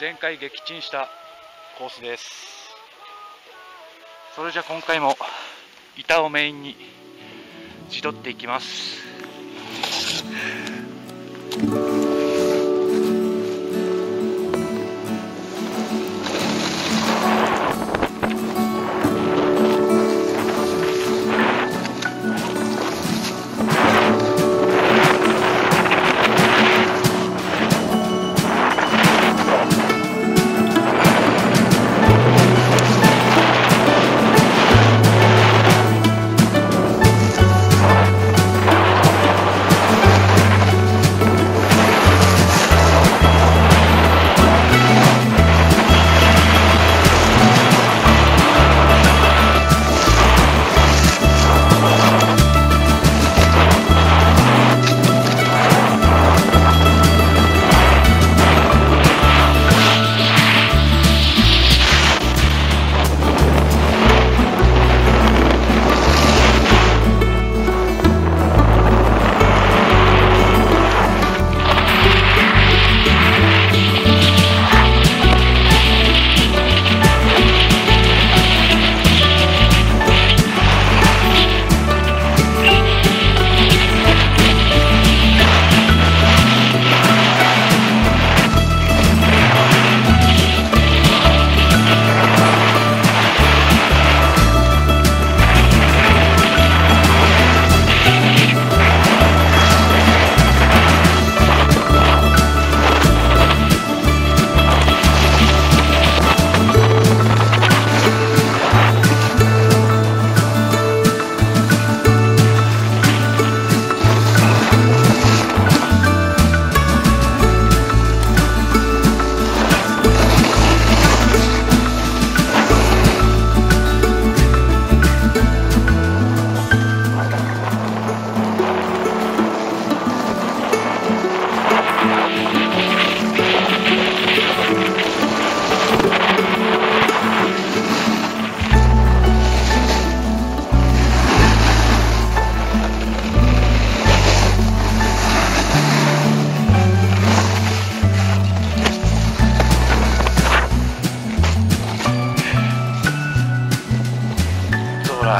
前回撃沈したコースです。それじゃ今回も板をメインに自撮っていきます。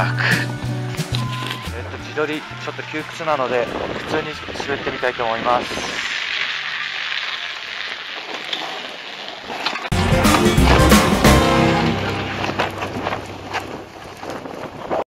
ーク。えっと自撮りちょっと窮屈なので普通に滑ってみたいと思います。